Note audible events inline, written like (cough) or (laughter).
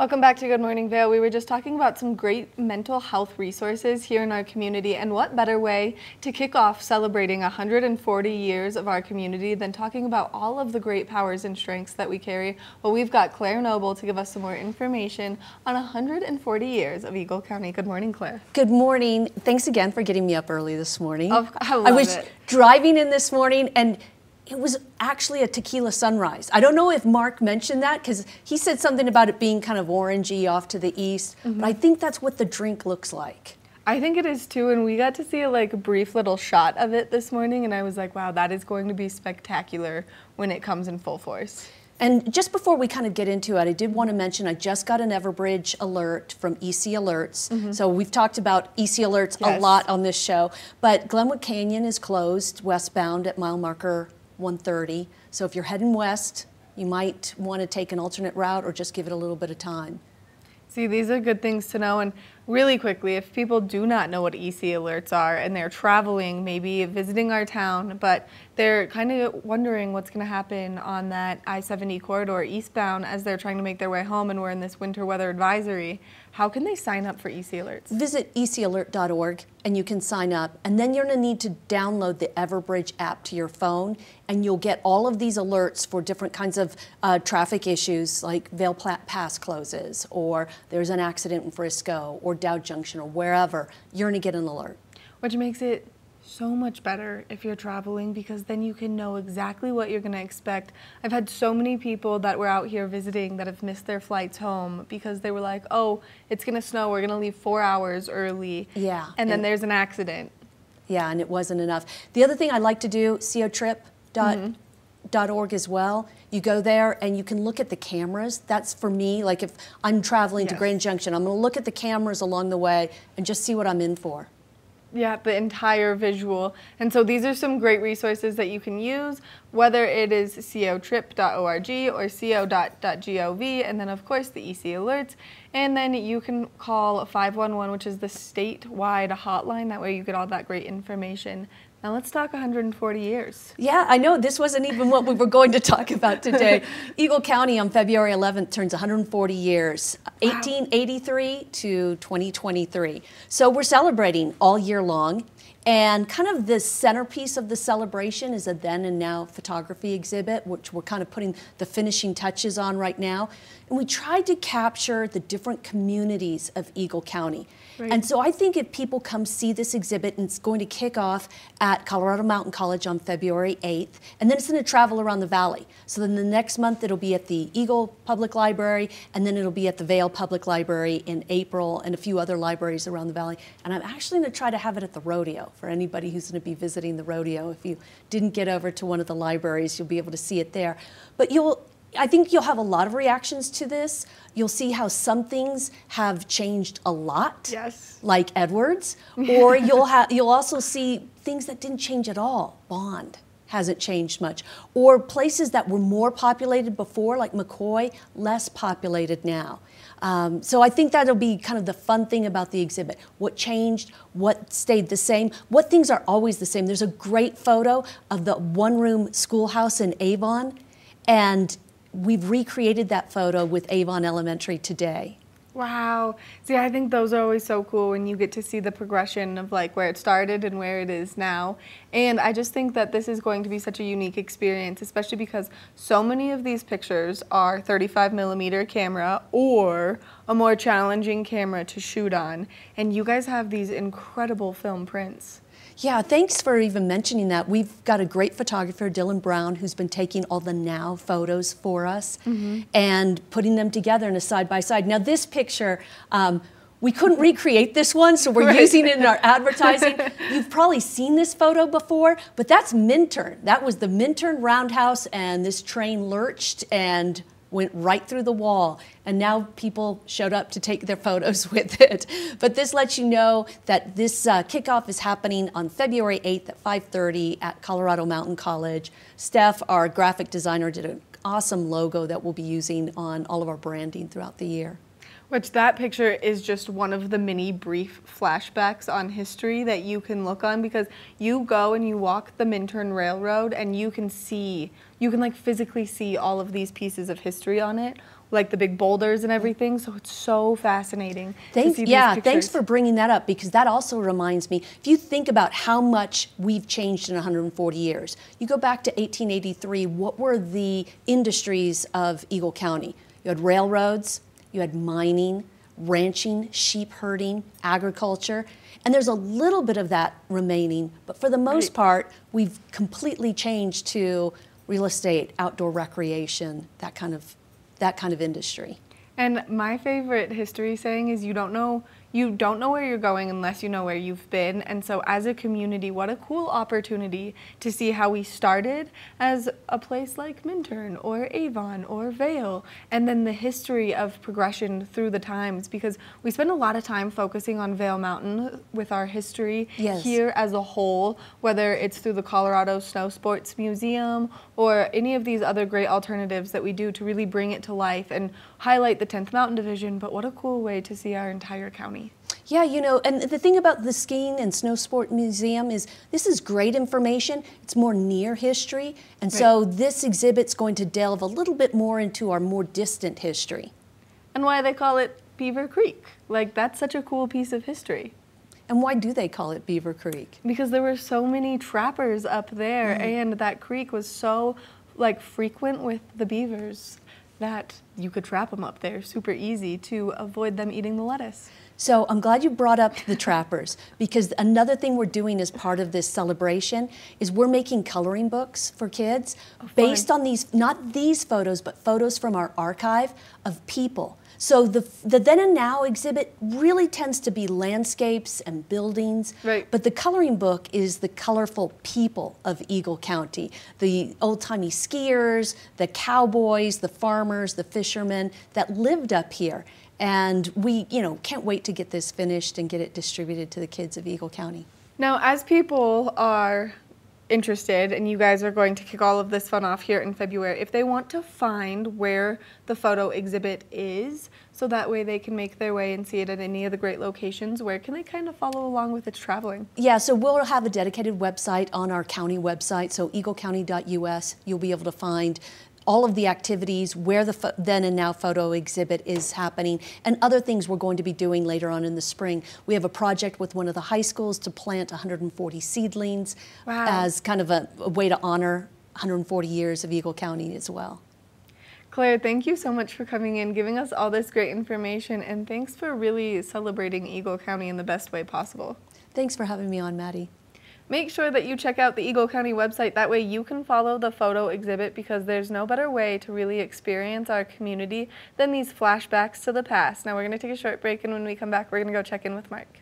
Welcome back to Good Morning Vail. We were just talking about some great mental health resources here in our community, and what better way to kick off celebrating 140 years of our community than talking about all of the great powers and strengths that we carry? Well, we've got Claire Noble to give us some more information on 140 years of Eagle County. Good morning, Claire. Good morning. Thanks again for getting me up early this morning. Oh, I, love I was it. driving in this morning and it was actually a tequila sunrise. I don't know if Mark mentioned that because he said something about it being kind of orangey off to the east, Mm-hmm. but I think that's what the drink looks like. I think it is too, and we got to see a like brief little shot of it this morning, and I was like, wow, that is going to be spectacular when it comes in full force. And just before we kind of get into it, I did want to mention I just got an Everbridge alert from EC Alerts. So we've talked about EC Alerts Mm-hmm. Yes. a lot on this show, but Glenwood Canyon is closed westbound at mile marker 130. So if you're heading west, you might want to take an alternate route or just give it a little bit of time. See, these are good things to know. And really quickly, if people do not know what EC alerts are and they're traveling, maybe visiting our town, but they're kind of wondering what's going to happen on that I 70 corridor eastbound as they're trying to make their way home and we're in this winter weather advisory, how can they sign up for EC alerts? Visit ecalert.org and you can sign up. And then you're going to need to download the Everbridge app to your phone, and you'll get all of these alerts for different kinds of uh, traffic issues like Plat Pass closes, or there's an accident in Frisco, or Dowd Junction, or wherever. You're going to get an alert. Which makes it so much better if you're traveling because then you can know exactly what you're going to expect. I've had so many people that were out here visiting that have missed their flights home because they were like, oh, it's going to snow. We're going to leave four hours early. Yeah, And then and- there's an accident. Yeah, and it wasn't enough. The other thing I like to do, mm-hmm. cotrip.org as well. You go there and you can look at the cameras. That's for me. Like if I'm traveling to Grand Junction, I'm going to look at the cameras along the way and just see what I'm in for. Yeah, the entire visual. And so these are some great resources that you can use, whether it is cotrip.org or co.gov, and then of course the EC alerts. And then you can call 511, which is the statewide hotline. That way you get all that great information. Now let's talk 140 years. Yeah, I know this wasn't even what we were going to talk about today. (laughs) Eagle County on February 11th turns 140 years, 1883 to 2023. So we're celebrating all year long. And kind of the centerpiece of the celebration is a then and now photography exhibit, which we're kind of putting the finishing touches on right now. And we tried to capture the different communities of Eagle County. Right. And so I think if people come see this exhibit, and it's going to kick off at Colorado Mountain College on February 8th, and then it's going to travel around the valley. So then the next month it'll be at the Eagle Public Library, and then it'll be at the Vail Public Library in April, and a few other libraries around the valley. And I'm actually going to try to have it at the rodeo for anybody who's going to be visiting the rodeo. If you didn't get over to one of the libraries, you'll be able to see it there. But you'll I think you'll have a lot of reactions to this. You'll see how some things have changed a lot Yes. like Edwards, or you'll have you'll also see things that didn't change at all. Bond hasn't changed much, or places that were more populated before, like McCoy, less populated now. Um, so I think that'll be kind of the fun thing about the exhibit. What changed? What stayed the same? What things are always the same? There's a great photo of the one-room schoolhouse in Avon, and we've recreated that photo with Avon Elementary today. Wow. See, I think those are always so cool when you get to see the progression of like where it started and where it is now. And I just think that this is going to be such a unique experience, especially because so many of these pictures are 35 millimeter camera or a more challenging camera to shoot on. And you guys have these incredible film prints. Yeah, thanks for even mentioning that. We've got a great photographer, Dylan Brown, who's been taking all the now photos for us and putting them together in a side by side. Now, this picture, um, we couldn't recreate this one, so we're Right. using it in our (laughs) advertising. You've probably seen this photo before, but that's Minturn. That was the Minturn Roundhouse, and this train lurched and went right through the wall. And now people showed up to take their (laughs) photos with it. But this lets you know that this uh, kickoff is happening on February 8th at 5:30 at Colorado Mountain College. Steph, our graphic designer, did an awesome logo that we'll be using on all of our branding throughout the year. Which that picture is just one of the many brief flashbacks on history that you can look on because you go and you walk the Minturn Railroad and you can see, you can like physically see all of these pieces of history on it, like the big boulders and everything. So it's so fascinating. Thanks, yeah, thanks for bringing that up because that also reminds me. If you think about how much we've changed in 140 years, you go back to 1883. What were the industries of Eagle County? You had railroads you had mining, ranching, sheep herding, agriculture, and there's a little bit of that remaining, but for the most part, we've completely changed to real estate, outdoor recreation, that kind of that kind of industry. And my favorite history saying is you don't know you don't know where you're going unless you know where you've been. And so, as a community, what a cool opportunity to see how we started as a place like Minturn or Avon or Vail, and then the history of progression through the times. Because we spend a lot of time focusing on Vail Mountain with our history yes. here as a whole, whether it's through the Colorado Snow Sports Museum or any of these other great alternatives that we do to really bring it to life and highlight the 10th Mountain Division. But what a cool way to see our entire county. Yeah, you know, and the thing about the Skiing and Snow Sport Museum is this is great information. It's more near history, and right. so this exhibit's going to delve a little bit more into our more distant history. And why they call it Beaver Creek. Like, that's such a cool piece of history. And why do they call it Beaver Creek? Because there were so many trappers up there, mm. and that creek was so like frequent with the beavers that you could trap them up there super easy to avoid them eating the lettuce. So I'm glad you brought up the trappers because another thing we're doing as part of this celebration is we're making coloring books for kids oh, based on these, not these photos, but photos from our archive of people. So the, the then and now exhibit really tends to be landscapes and buildings, right. but the coloring book is the colorful people of Eagle County, the old-timey skiers, the cowboys, the farmers, the fishermen that lived up here. And we, you know, can't wait to get this finished and get it distributed to the kids of Eagle County. Now, as people are interested and you guys are going to kick all of this fun off here in February, if they want to find where the photo exhibit is, so that way they can make their way and see it at any of the great locations, where can they kind of follow along with its traveling? Yeah, so we'll have a dedicated website on our county website, so eaglecounty.us. You'll be able to find all of the activities, where the then and now photo exhibit is happening, and other things we're going to be doing later on in the spring. We have a project with one of the high schools to plant 140 seedlings wow. as kind of a, a way to honor 140 years of Eagle County as well. Claire, thank you so much for coming in, giving us all this great information, and thanks for really celebrating Eagle County in the best way possible. Thanks for having me on, Maddie. Make sure that you check out the Eagle County website. That way you can follow the photo exhibit because there's no better way to really experience our community than these flashbacks to the past. Now we're going to take a short break and when we come back we're going to go check in with Mark.